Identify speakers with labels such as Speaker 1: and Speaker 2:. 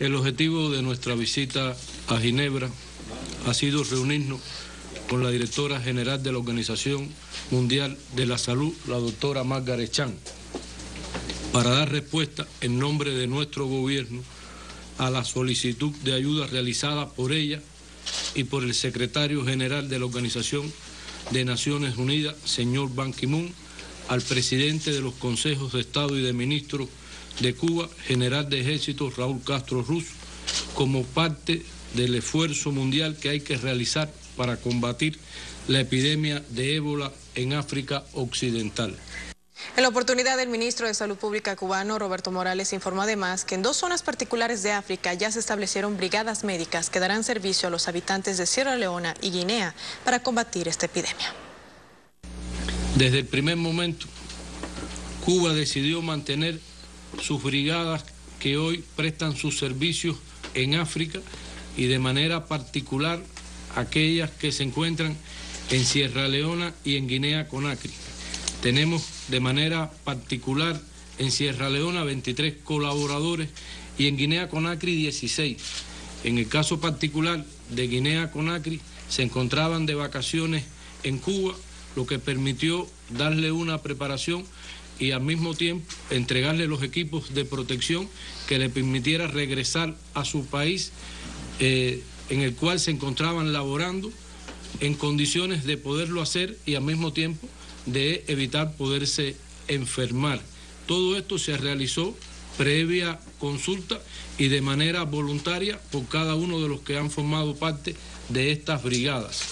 Speaker 1: El objetivo de nuestra visita a Ginebra ha sido reunirnos con la directora general de la Organización Mundial de la Salud, la doctora Margaret Chan, para dar respuesta en nombre de nuestro gobierno a la solicitud de ayuda realizada por ella y por el secretario general de la Organización de Naciones Unidas, señor Ban Ki-moon, al presidente de los consejos de Estado y de ministros de Cuba, general de ejército Raúl Castro Ruz, como parte del esfuerzo mundial que hay que realizar para combatir la epidemia de ébola en África Occidental.
Speaker 2: En la oportunidad, el ministro de Salud Pública cubano, Roberto Morales, informó además que en dos zonas particulares de África ya se establecieron brigadas médicas que darán servicio a los habitantes de Sierra Leona y Guinea para combatir esta epidemia.
Speaker 1: Desde el primer momento, Cuba decidió mantener sus brigadas que hoy prestan sus servicios en África y de manera particular aquellas que se encuentran en Sierra Leona y en Guinea Conakry. Tenemos de manera particular en Sierra Leona 23 colaboradores y en Guinea Conakry 16. En el caso particular de Guinea Conakry se encontraban de vacaciones en Cuba, lo que permitió darle una preparación y al mismo tiempo entregarle los equipos de protección que le permitiera regresar a su país eh, en el cual se encontraban laborando en condiciones de poderlo hacer y al mismo tiempo de evitar poderse enfermar. Todo esto se realizó previa consulta y de manera voluntaria por cada uno de los que han formado parte de estas brigadas.